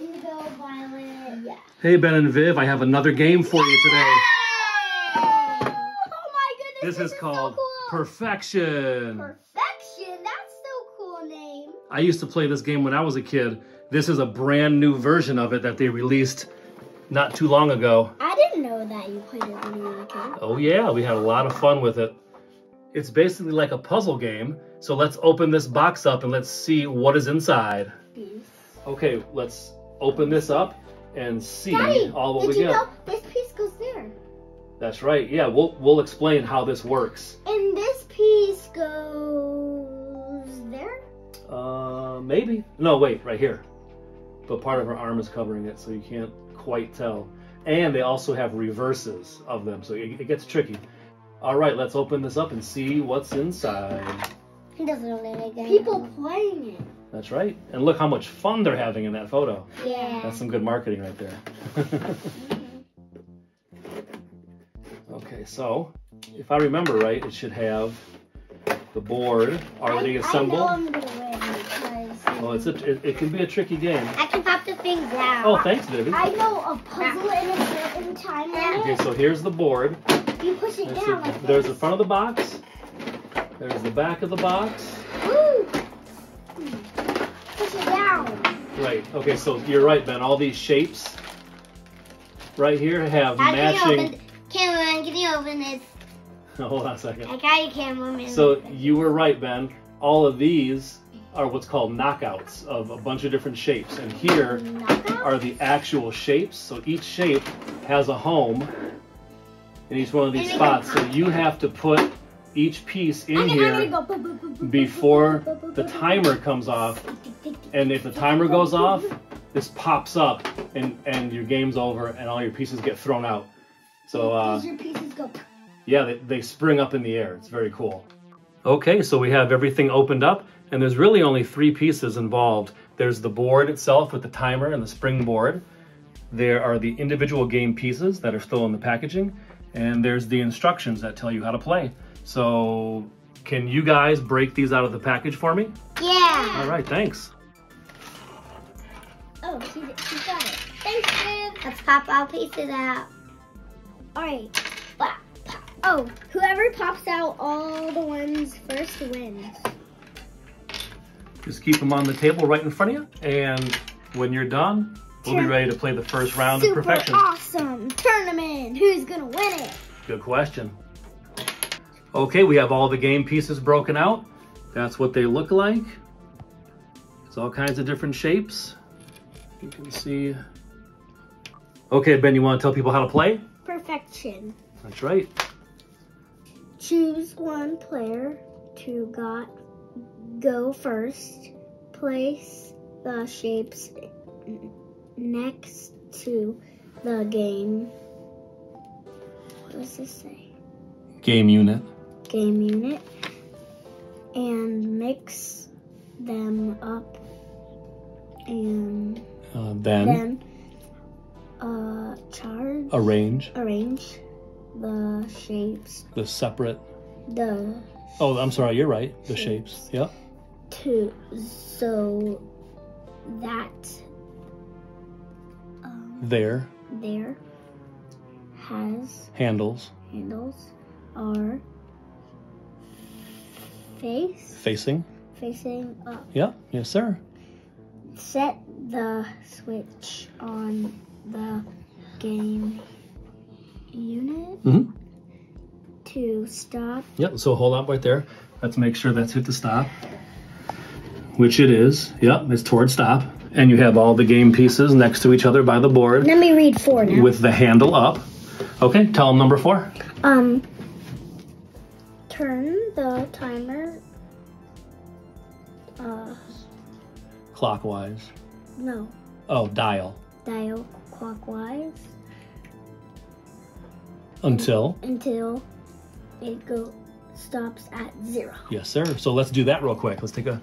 Indigo, violet. Yeah. Hey, Ben and Viv, I have another game for you today. Oh my goodness. This is so called cool. Perfection. Perfection. That's so cool name. I used to play this game when I was a kid. This is a brand new version of it that they released not too long ago. I didn't know that you played it when you were a kid. Oh yeah, we had a lot of fun with it. It's basically like a puzzle game. So let's open this box up and let's see what is inside. Peace. Okay, let's open this up and see Daddy, all what did we you get. know this piece goes there? That's right. Yeah, we'll we'll explain how this works. And this piece goes there? Uh, maybe. No, wait, right here. But part of her arm is covering it, so you can't quite tell. And they also have reverses of them, so it, it gets tricky. All right, let's open this up and see what's inside. He doesn't know that again. People playing it. That's right. And look how much fun they're having in that photo. Yeah. That's some good marketing right there. okay, so if I remember right, it should have the board already I, assembled. I know I'm gonna win because Oh, it's a, it, it can be a tricky game. I can pop the things out. Oh, thanks, Vivi. I know a puzzle in a certain time limit. Okay, so here's the board. You push it There's, down the, like there's the front of the box. There's the back of the box. Woo! Push it down. Right. Okay, so you're right, Ben. All these shapes right here have How matching. Cameraman, can you open this? Hold on a second. I got you, cameraman. So you were right, Ben. All of these are what's called knockouts of a bunch of different shapes. And here are the actual shapes. So each shape has a home in each one of these spots. So you have to put each piece in I'm I'm here go boop, boop, boop, boop, before boop, boop, boop, the timer comes off. And if the timer goes off, this pops up and, and your game's over and all your pieces get thrown out. So uh, your pieces go? yeah, they, they spring up in the air. It's very cool. Okay, so we have everything opened up, and there's really only three pieces involved. There's the board itself with the timer and the springboard. There are the individual game pieces that are still in the packaging, and there's the instructions that tell you how to play. So, can you guys break these out of the package for me? Yeah. All right, thanks. Oh, she, she got it. Thanks, Viv. Let's pop our pieces out. All right. Pop, pop. Oh, whoever pops out all the ones first wins. Just keep them on the table right in front of you, and when you're done, we'll be ready to play the first round Super of perfection. awesome tournament. Who's gonna win it? Good question. Okay, we have all the game pieces broken out. That's what they look like. It's all kinds of different shapes. You can see. Okay, Ben, you want to tell people how to play? Perfection. That's right. Choose one player to got go first. Place the shapes next to the game. What does this say? Game unit. Game unit. And mix them up. And Uh, then then uh, charge, arrange arrange the shapes. the separate. The Oh, I'm sorry, you're right. The shapes. Shapes. Yep. to so that um, There. there has Handles. handles are face Facing. facing up. Yep. Yes, sir. Set the switch on the game unit Mhm. to stop. Yep. So hold up right there. Let's make sure that's hit the stop. Which it is. Yep. It's toward stop. And you have all the game pieces next to each other by the board Let me read four now. with the handle up. Okay. Tell them number four. Um, turn the timer. Uh, Clockwise. no, Oh, dial. dial clockwise Until. until it go stops at zero. Yes, sir. So let's do that real quick. Let's take a,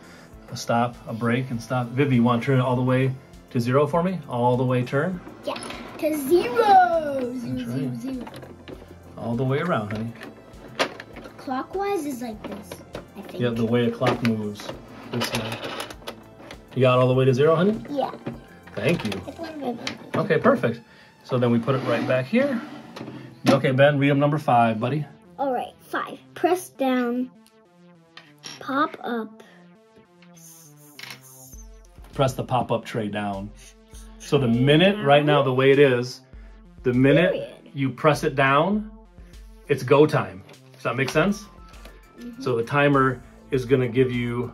a stop, a break, and stop. Vivi, you want to turn it all the way to zero for me? All the way turn? Yeah, to zero. Zero, zero, right. zero. All the way around, honey. Clockwise is like this, I think. Yeah, the way a clock moves. This way. You got all the way to zero, honey? Yeah. Thank you. It's one of them. Okay, perfect. So then we put it right back here. Okay, Ben, read them number five, buddy. All right, five. Press down. Pop up. Press the pop-up tray down. So the minute, right now, the way it is, the minute Period. you press it down, it's go time. Does that make sense? So the timer is gonna give you,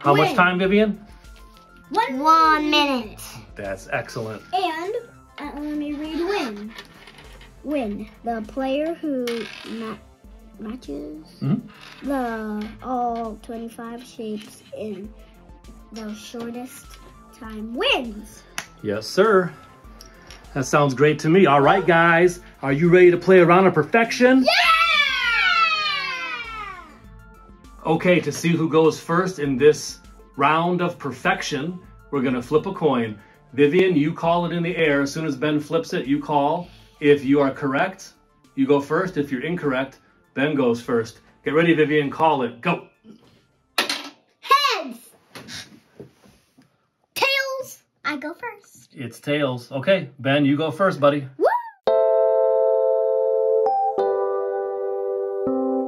how much time, Vivian? One, one minute. That's excellent. And uh, let me read win. Win. The player who ma- matches Mhm. the all 25 shapes in the shortest time wins. Yes, sir. That sounds great to me. All right, guys, are you ready to play around of perfection? Yeah! Okay, to see who goes first in this round of perfection, we're gonna flip a coin. Vivian, you call it in the air. As soon as Ben flips it, you call. If you are correct, you go first. If you're incorrect, Ben goes first. Get ready, Vivian, call it. Go. Heads. Tails. I go first. It's tails. Okay, Ben, you go first, buddy. Woo!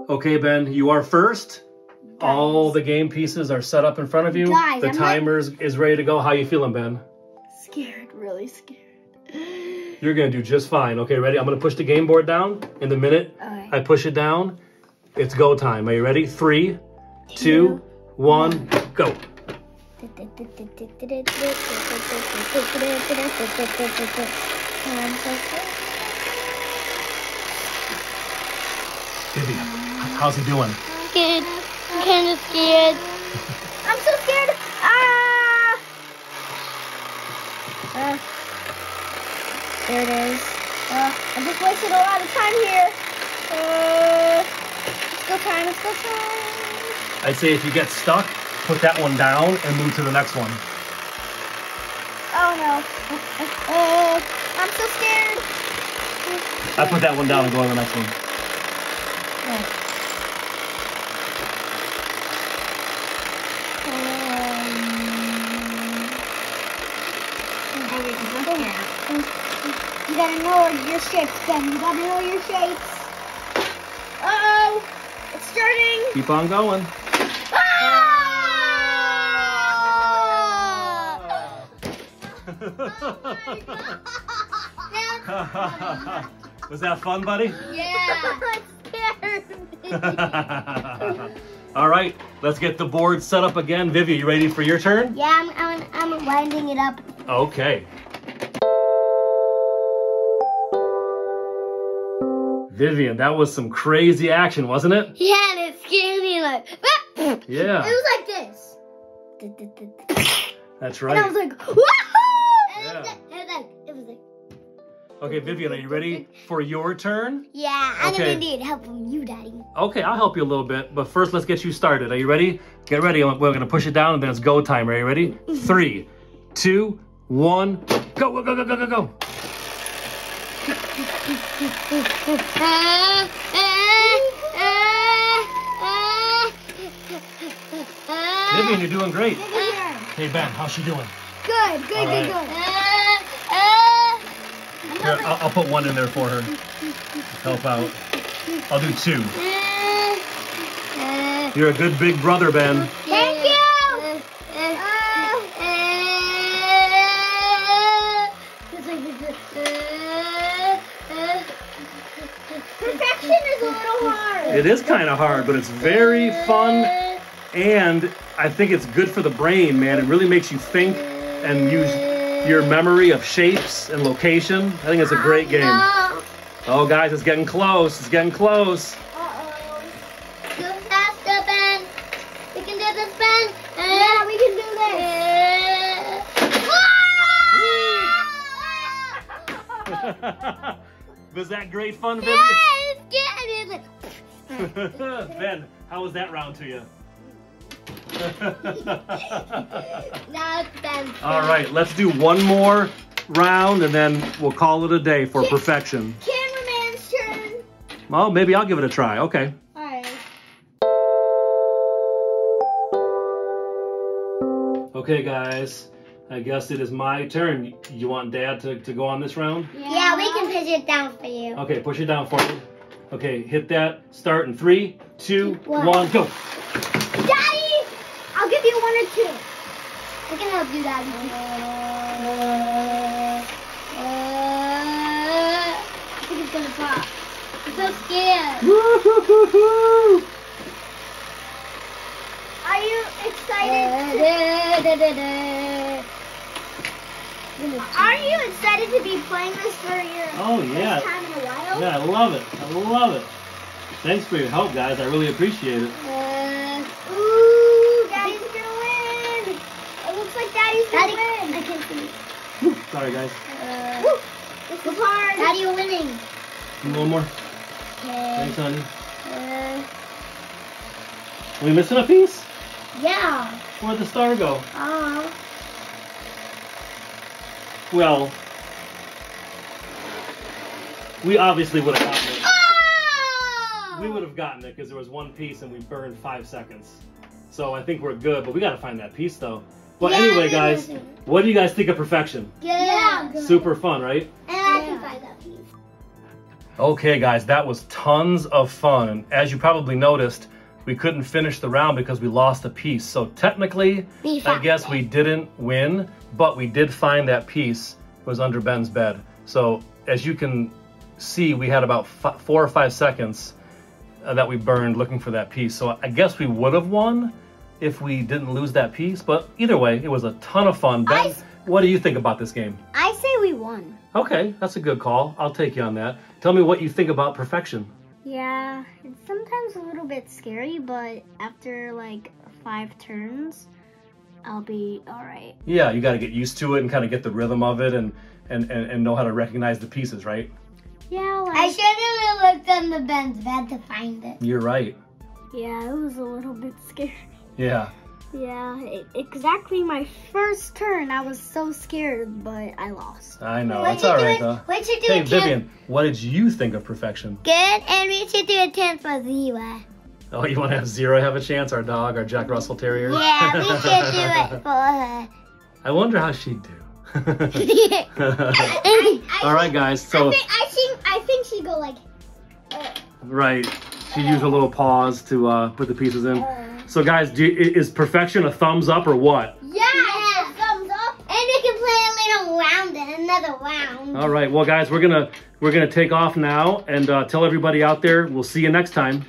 Okay, Ben, you are first. All the game pieces are set up in front of you. Guys, the I'm timer is ready to go. How you feeling, Ben? Scared, really scared. You're gonna do just fine. Okay, ready? I'm gonna push the game board down. In the minute Alright. I push it down, it's go time. Are you ready? Three, two, one, go. Vivian, how's he doing? Scared. I'm kind of scared. I'm so scared. Ah! Uh, there it is. Uh, I just wasted a lot of time here. Uh, let's go time. Let's go time. I'd say if you get stuck, put that one down and move to the next one. Oh no. Uh, I'm so scared. I put that one down and go to the next one. You gotta know your shapes, Ben. You gotta know your shapes. Uh oh! It's starting! Keep on going. Ah! Was that fun, buddy? yeah! All right, let's get the board set up again. Vivi, you ready for your turn? yeah, I'm, I'm, I'm winding it up. Okay. Vivian, that was some crazy action, wasn't it? Yeah, and it scared me like. Yeah. It was like this. That's And I was like, woohoo! Okay, Vivian, are you ready for your turn? yeah, I'm Okay. gonna need help from you, Daddy. Okay, I'll help you a little bit, but first let's get you started. Are you ready? Get ready. We're gonna push it down and then it's go time. Are you ready? Mm-hmm. Three, two, one, go, go, go, go, go, go, go. Vivian, you're doing great. Hey, Ben, how's she doing? Good, good, All good, right. good. Here, I'll, I'll put one in there for her. Help out. I'll do two. You're a good big brother, Ben. Thank you. Perfection is a little hard. It is kind of hard, but it's very fun and I think it's good for the brain, man. It really makes you think and use your memory of shapes and location. I think it's a great oh, game. No. Oh, guys, it's getting close. It's getting close. Uh-oh. Go faster, Ben. We can do this, Ben. Yeah, we can do this. Was that great fun, Vivian? yeah, it's getting ben, how was that round to you? Now it's Ben's All right, let's do one more round and then we'll call it a day for perfection. Cameraman's turn. Well, maybe I'll give it a try. Okay. Alright. Okay, guys. I guess it is my turn. You want Dad to, to go on this round? Yeah, yeah, we can push it down for you. Okay, push it down for me. Okay, hit that. Start in three, two, One. one, go. Daddy! I'll give you one or two. I can help you, Daddy. I think it's gonna pop. I'm so scared. Are you excited? Are you excited to be playing this for your Oh, yeah. first time in a while? Yeah, I love it. I love it. Thanks for your help, guys. I really appreciate it. Uh, ooh, Daddy's gonna win. It looks like Daddy's gonna win. I can see. Whew, Sorry, guys. Uh, Woo, this is hard. Daddy, you're winning. One more. Okay. Thanks, honey. Uh, we missing a piece? yeah. Where'd the star go? Oh. Well, we obviously would have gotten it. Oh! We would have gotten it because there was one piece and we burned five seconds. So I think we're good, but we got to find that piece though. Well, Yeah, anyway, guys, will. what do you guys think of perfection? Yeah. good. Super fun, right? And I can find that piece. Okay, guys, that was tons of fun. And as you probably noticed, we couldn't finish the round because we lost a piece. So technically, I guess it. we didn't win, but we did find that piece. It was under Ben's bed. So as you can see, we had about four or five seconds uh, that we burned looking for that piece. So I guess we would have won if we didn't lose that piece. But either way, it was a ton of fun. Ben, I- what do you think about this game? I say we won. Okay, that's a good call. I'll take you on that. Tell me what you think about perfection. Yeah, it's sometimes a little bit scary, but after like five turns, I'll be alright. Yeah, you got to get used to it and kind of get the rhythm of it and, and, and, and know how to recognize the pieces, right? Yeah, like, I should have looked under Ben's bed to find it. You're right. yeah, it was a little bit scary. Yeah. Yeah, it, exactly my first turn, I was so scared, but I lost. I know. What It's you all do right, it- though. What you do Hey. Vivian, what did you think of perfection? Good, and we should do a 10 for zero. Oh, you want to have Zero have a chance? Our dog, our Jack Russell Terrier? Yeah, we should do it for her. I wonder how she'd do. I, all right, guys. So, I think I think I think she go like. Uh, right. She used a little pause to uh, put the pieces in. So, guys, do, is perfection a thumbs up or what? Yeah, thumbs up. And we can play a little round and another round. All right. Well, guys, we're gonna we're gonna take off now and uh, tell everybody out there. We'll see you next time.